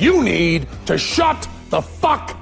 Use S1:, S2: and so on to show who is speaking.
S1: You need to shut the fuck